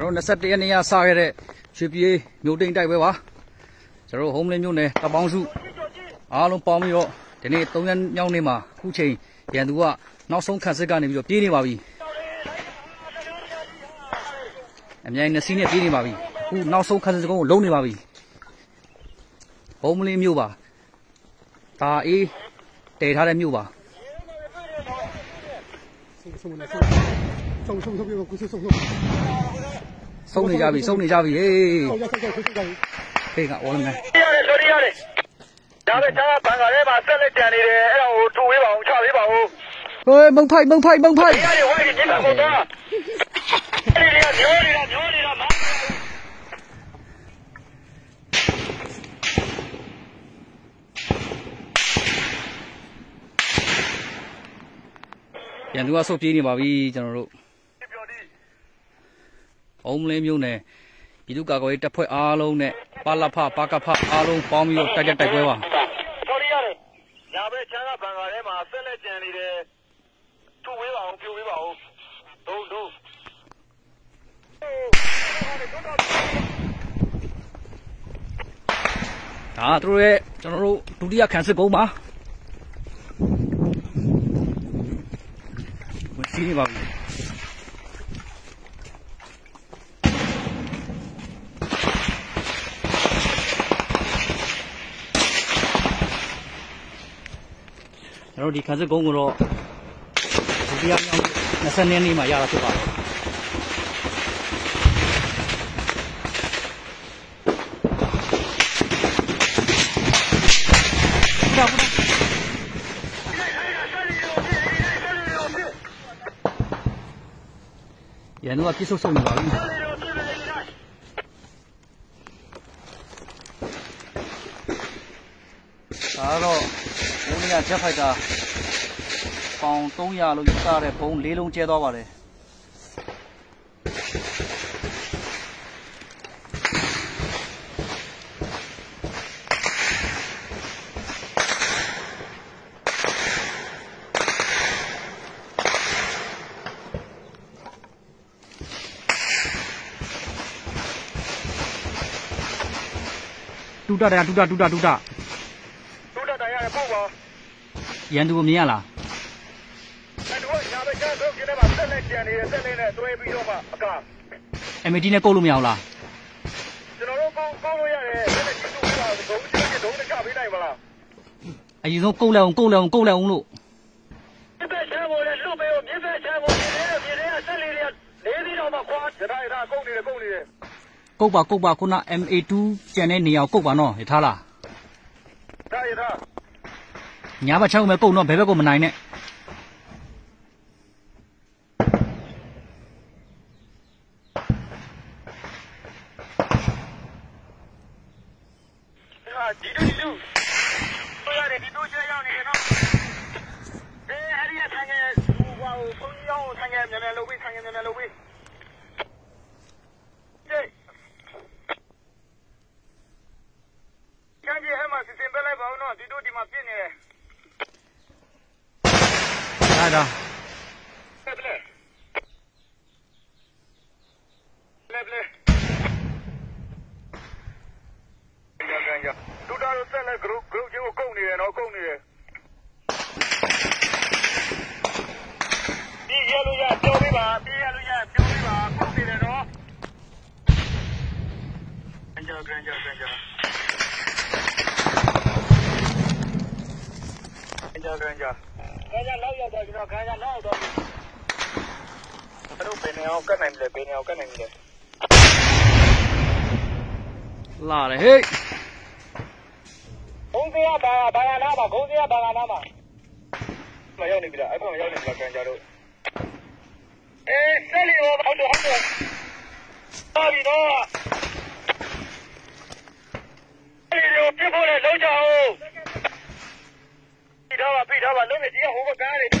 ကျွန်တော်21ရက်နေ့ကစခဲ့တဲ့ရွှေပြေးမြို့တိန်တိုက်ပွဲပါကျွန်တော် home lane မြို့နယ်တပေါင်းစုအားလုံးပေါင်းပြီးတော့ဒီနေ့3ရက်မြောက်နေ့မှာခုချိန်ရန်သူကနောက်ဆုံးခန့်စစ်ကနေပြီးတော့ပြေးနေပါပြီအမြိုင်နှစ်စီးနဲ့ပြေးနေပါပြီခုနောက်ဆုံးခန့်စစ်ကုန်းကိုလုံးနေပါပြီ home lane မြို့ပါဒါအေးတည်ထားတဲ့မြို့ပါ 送送来送送送送给我故事送送， ဆုံးနေကြပြီဆုံးနေကြပြီဟေးဟေးကဝေါ်နေရတယ်ဆိုရတယ်ဒါပဲဒါကဘန်ကလည်းပါဆက်လက်ကြံနေတယ်အဲ့ဒါကိုထူဝေးပါအောင်ချပေးပါဦးဟေးမုံဖိုက်မုံဖိုက်မုံဖိုက်ရတယ်ဝိုင်းနေတယ်ကောတော့အဲ့ဒီကညောနေတာညောနေတာမရန်သူကဆုတ်ပြေးနေပါပြီကျွန်တော်တို့ အုံးမလင်းမျိုးနဲ့ပြည်သူ့ကာကွယ်ရေးတပ်ဖွဲ့အားလုံးနဲ့ပါလဖပါကဖအားလုံးပေါင်းပြီးတော့တိုက်တဲ့တိုက်ပွဲပါဆိုရတယ်ညာဘက်ချမ်းကဘန်ကာထဲမှာဆက်လက်ကြံနေတယ်ထူဝေးပါအောင်ပြူဝေးပါအောင်ဒုံဒုံဒါကသူတို့ရဲ့ကျွန်တော်တို့ဒုတိယခံစစ်ကုန်းပါဝင်စီးနေပါပြီ ကျွန်တော်တို့ဒီခံစစ်ကုန်းကိုတော့ဒုတိယမြောက်20နှစ်နေ့မှာရတာဖြစ်ပါတယ်ရန် သူကပြစ်ဆုတ်ဆုတ်နေပါပြီဒါကတော့ဘုံရဂျက်ဖိုက်တာပေါင်300လို့ယူဆတဲ့ဘုံ၄လုံးကျဲသွားပါတယ်တူတာတူတာတူတာတူတာဒု တတိုင်ရတယ်ပေါ့ပါရန်သူကိုမြင်ရလားအဲ့တော့ညာဘက်ချမ်းဆုံးကျင်းထဲမှာဆက်လက်ကြံနေတယ်ဆက်လက်နဲ့တွဲပြီးတော့မှအကာ MAD နဲ့ကုတ်လို့မရဘူးလားကျွန်တော်တို့ကောင်းကောင်းလို့ရတယ်ဆက်လက်ကြည့်လို့ပါဒုံးကျင်းဒုံးနဲ့ချပေးနိုင်မလားအရင်ဆုံးကုတ်လဲအောင်ကုတ်လဲအောင်ကုတ်လဲအောင်လို့မြစ်ဖက်ချမ်းပေါ်နဲ့လွတ်ပေးဖို့မြစ်ဖက်ချမ်းပေါ်နေတယ်မြေတွေကဆက်လေးတွေကလေးသီးတော့မှခွာတထားရတာကုန်နေတယ်ကုန်နေတယ်ကုတ်ပါကုတ်ပါခုန MA2 ကျန်တဲ့နေရာကိုကုတ်ပါနော်ရထားလားဒါရတာ ညာဘက်ချောင်းမဲ့ကုတ်နော်ဘယ်ဘက်ကိုမနိုင်နဲ့ဟာဒီတူဒီတူဆိုရတယ်ဒီတူချဲရောက်နေတယ်နော်အဲအဲ့ဒီဆိုင်ငယ်ဟိုဟိုဘုံရောင်းဆိုင်ငယ်မြန်မြန်လုပ်ပြီးဆိုင်ငယ်မြန်မြန်လုပ်ပြီးကျေကံကြီးဟမှာစစ်စင်ပလိုက်ပါဦးနော်ဒီတူဒီမှာပြစ်နေတယ် ဒါဒါဘယ်လဲဘ ယ်လဲရကန်ရတူတာတော့ဆက်လက် group group ချင်းကိုကုန်နေတယ်နော်ကုန်နေတယ်ဒီရလို့ရပြောပေးပါပြရလို့ရပြောပေးပါကုန်နေတယ်နော်ကန်ကြကန်ကြကန်ကြကန်ကြကန်ကြကန်ကြလောက်ရောက်တော့ကျွန်တော်ကန်ကြလောက်တော့တို့ဘယ်နေအောင်ကတ်နိုင်မလဲဘယ်နေအောင်ကတ်နိုင်မလဲလာတယ်ဟေးဘုံစရဘာဘာနာမှာဘုံစရဘာနာမှာမရောက်နေပြီလားအဲ့ကောင်ရောက်နေပြီလားကန်ကြတို့အေးဆက်လီရောဟုတ်တယ်ဟုတ်တယ်ပါပြီတော့ဆက်လီရောပြဖို့လေလုံးချအောင် ပြီးတော့ပါပြီးတော့ပါလုံးနေကြီးကဟိုဘကားတွေတူနေတယ်